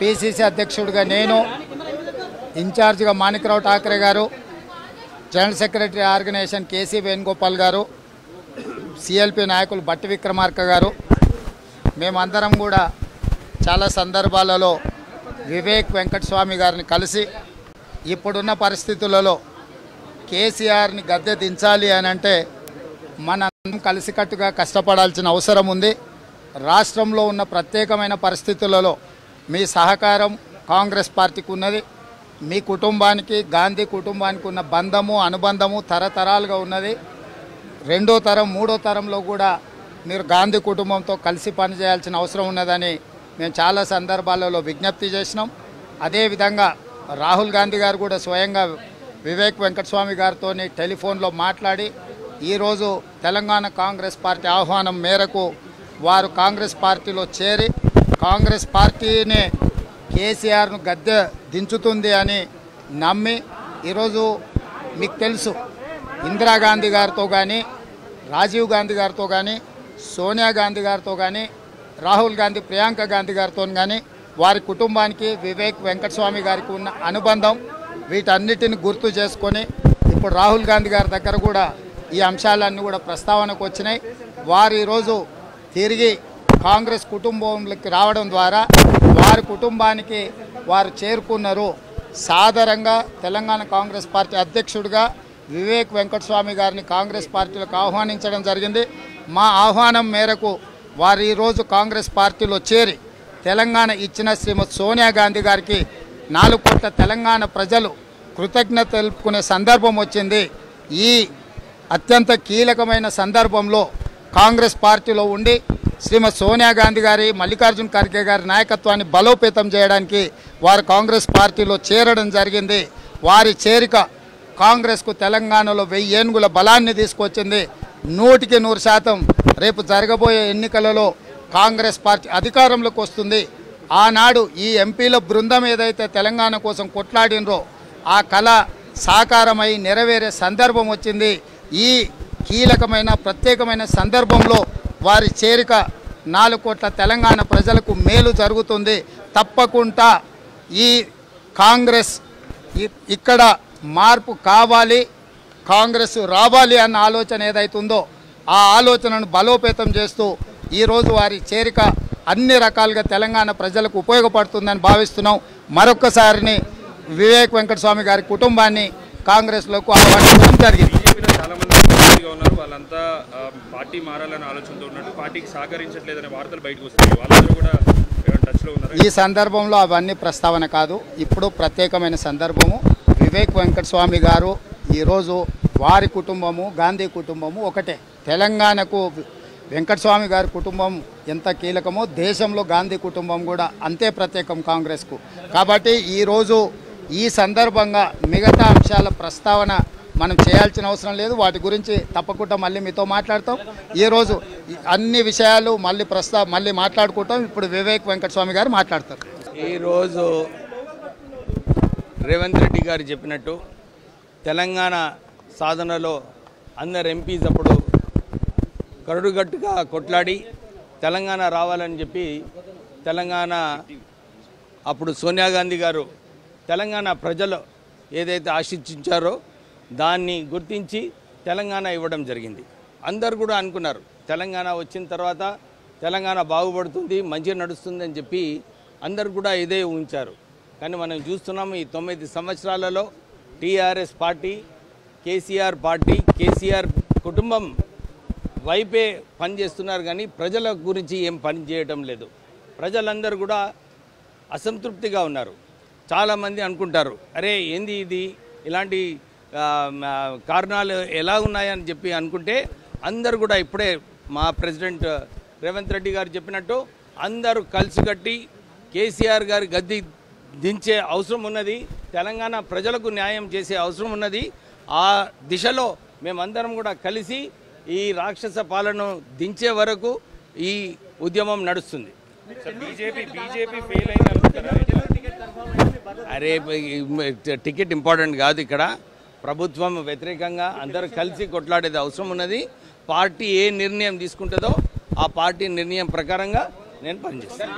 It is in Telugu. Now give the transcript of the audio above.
పిసిసి అధ్యక్షుడిగా నేను ఇన్ఛార్జిగా మాణిక్రావు ఠాకరే గారు general secretary organisation KC Venugopal గారు సిఎల్పి నాయకులు బట్టి విక్రమార్క గారు. మేమందరం కూడా చాలా సందర్భాలలో వివేక్ వెంకటస్వామి గారిని కలిసి ఇప్పుడున్న పరిస్థితులలో కేసీఆర్ని గద్దె దించాలి అని అంటే మనం కలిసికట్టుగా కష్టపడాల్సిన అవసరం ఉంది. రాష్ట్రంలో ఉన్న ప్రత్యేకమైన పరిస్థితులలో మీ సహకారం కాంగ్రెస్ పార్టీకి ఉన్నది. మీ కుటుంబానికి గాంధీ కుటుంబానికి ఉన్న బంధము అనుబంధము తరతరాలుగా ఉన్నది. రెండో తరం మూడో తరంలో కూడా మీరు గాంధీ కుటుంబంతో కలిసి పనిచేయాల్సిన అవసరం ఉన్నదని మేము చాలా సందర్భాలలో విజ్ఞప్తి చేసినాం. అదేవిధంగా రాహుల్ గాంధీ గారు కూడా స్వయంగా వివేక్ వెంకటస్వామి గారితో టెలిఫోన్లో మాట్లాడి ఈరోజు తెలంగాణ కాంగ్రెస్ పార్టీ ఆహ్వానం మేరకు వారు కాంగ్రెస్ పార్టీలో చేరి కాంగ్రెస్ పార్టీనే కేసీఆర్ను గద్దె దించుతుంది అని నమ్మి ఈరోజు మీకు తెలుసు ఇందిరాగాంధీ గారితో కానీ రాజీవ్ గాంధీ గారితో కానీ సోనియా గాంధీ గారితో కానీ రాహుల్ గాంధీ ప్రియాంక గాంధీ గారితో కానీ వారి కుటుంబానికి వివేక్ వెంకటస్వామి గారికి ఉన్న అనుబంధం వీటన్నిటిని గుర్తు చేసుకొని ఇప్పుడు రాహుల్ గాంధీ గారి దగ్గర కూడా ఈ అంశాలన్నీ కూడా ప్రస్తావనకు వచ్చినాయి. వారు ఈరోజు తిరిగి కాంగ్రెస్ కుటుంబంలోకి రావడం ద్వారా వారి కుటుంబానికి వారు చేరుకున్నారు. సాధారణంగా తెలంగాణ కాంగ్రెస్ పార్టీ అధ్యక్షుడిగా వివేక్ వెంకటస్వామి గారిని కాంగ్రెస్ పార్టీలోకి ఆహ్వానించడం జరిగింది. మా ఆహ్వానం మేరకు వారు ఈరోజు కాంగ్రెస్ పార్టీలో చేరి తెలంగాణ ఇచ్చిన శ్రీమతి సోనియా గాంధీ గారికి నాలుగు కోట్ల తెలంగాణ ప్రజలు కృతజ్ఞత తెలుపుకునే సందర్భం వచ్చింది. ఈ అత్యంత కీలకమైన సందర్భంలో కాంగ్రెస్ పార్టీలో ఉండి శ్రీమతి సోనియా గాంధీ గారి మల్లికార్జున్ ఖర్గే గారి నాయకత్వాన్ని బలోపేతం చేయడానికి వారు కాంగ్రెస్ పార్టీలో చేరడం జరిగింది. వారి చేరిక కాంగ్రెస్కు తెలంగాణలో వెయ్యి ఏనుగుల బలాన్ని తీసుకొచ్చింది. నూటికి నూరు శాతం రేపు జరగబోయే ఎన్నికలలో కాంగ్రెస్ పార్టీ అధికారంలోకి వస్తుంది. ఆనాడు ఈ ఎంపీల బృందం ఏదైతే తెలంగాణ కోసం కొట్లాడినరో ఆ కళ సాకారమై నెరవేరే సందర్భం వచ్చింది. ఈ కీలకమైన ప్రత్యేకమైన సందర్భంలో వారి చేరిక నాలుగు కోట్ల తెలంగాణ ప్రజలకు మేలు జరుగుతుంది. తప్పకుండా ఈ కాంగ్రెస్ ఇక్కడ మార్పు కావాలి కాంగ్రెస్ రావాలి అన్న ఆలోచన ఏదైతుందో ఆ ఆలోచనను బలోపేతం చేస్తూ ఈరోజు వారి చేరిక అన్ని రకాలుగా తెలంగాణ ప్రజలకు ఉపయోగపడుతుందని భావిస్తున్నాం. మరొక్కసారిని వివేక్ వెంకటస్వామి గారి కుటుంబాన్ని కాంగ్రెస్లోకి ఆహ్వానించడం జరిగింది. అభ్యర్థిగా ఉన్నారు వాళ్ళంతా పార్టీ మారాలనే ఆలోచనతో ఉన్నట్టు పార్టీకి సహకరించట్లేదనే వార్తలు బయటకు వస్తున్నాయి. వాళ్ళందరూ కూడా ఉన్నారు? ఈ సందర్భంలో అవన్నీ ప్రస్తావన కాదు. ఇప్పుడు ప్రత్యేకమైన సందర్భము. వివేక్ వెంకటస్వామి గారు ఈరోజు వారి కుటుంబము గాంధీ కుటుంబము ఒకటే. తెలంగాణకు వెంకటస్వామి గారి కుటుంబం ఎంత కీలకమో దేశంలో గాంధీ కుటుంబం కూడా అంతే ప్రత్యేకం కాంగ్రెస్కు. కాబట్టి ఈరోజు ఈ సందర్భంగా మిగతా అంశాల ప్రస్తావన మనం చేయాల్సిన అవసరం లేదు. వాటి గురించి తప్పకుండా మళ్ళీ మీతో మాట్లాడతాం. ఈరోజు అన్ని విషయాలు మళ్ళీ ప్రస్తా మళ్ళీ మాట్లాడుకుంటాం. ఇప్పుడు వివేక్ వెంకటస్వామి గారు మాట్లాడతారు. ఈరోజు రేవంత్ రెడ్డి గారు చెప్పినట్టు తెలంగాణ సాధనలో అందరు ఎంపీస్ అప్పుడు కరుడుగట్టుగా కొట్లాడి తెలంగాణ రావాలని చెప్పి తెలంగాణ అప్పుడు సోనియా గాంధీ గారు తెలంగాణ ప్రజలు ఏదైతే ఆశించారో దాన్ని గుర్తించి తెలంగాణ ఇవ్వడం జరిగింది. అందరు కూడా అనుకున్నారు తెలంగాణ వచ్చిన తర్వాత తెలంగాణ బాగుపడుతుంది మంచిగా నడుస్తుంది అని చెప్పి అందరు కూడా ఇదే ఉంచారు కానీ మనం చూస్తున్నాము ఈ తొమ్మిది సంవత్సరాలలో TRS party KCR party KCR కుటుంబం వైపే పనిచేస్తున్నారు కానీ ప్రజల గురించి ఏం పని చేయటం లేదు. ప్రజలందరూ కూడా అసంతృప్తిగా ఉన్నారు. చాలామంది అనుకుంటారు అరే ఏంది ఇది? ఇలాంటి కారణాలు ఎలా ఉన్నాయని చెప్పి అనుకుంటే అందరు కూడా ఇప్పుడే మా ప్రెసిడెంట్ రేవంత్ రెడ్డి గారు చెప్పినట్టు అందరూ కలిసికట్టి కేసీఆర్ గారి గద్దె దించే అవసరం ఉన్నది తెలంగాణ ప్రజలకు న్యాయం చేసే అవసరం ఉన్నది. ఆ దిశలో మేమందరం కూడా కలిసి ఈ రాక్షస పాలన దించే వరకు ఈ ఉద్యమం నడుస్తుంది. అరే టికెట్ ఇంపార్టెంట్ కాదు ఇక్కడ. ప్రభుత్వం వ్యతిరేకంగా అందరూ కలిసి కొట్లాడేది అవసరం ఉన్నది. పార్టీ ఏ నిర్ణయం తీసుకుంటుందో ఆ పార్టీ నిర్ణయం ప్రకారంగా నేను పనిచేస్తాను.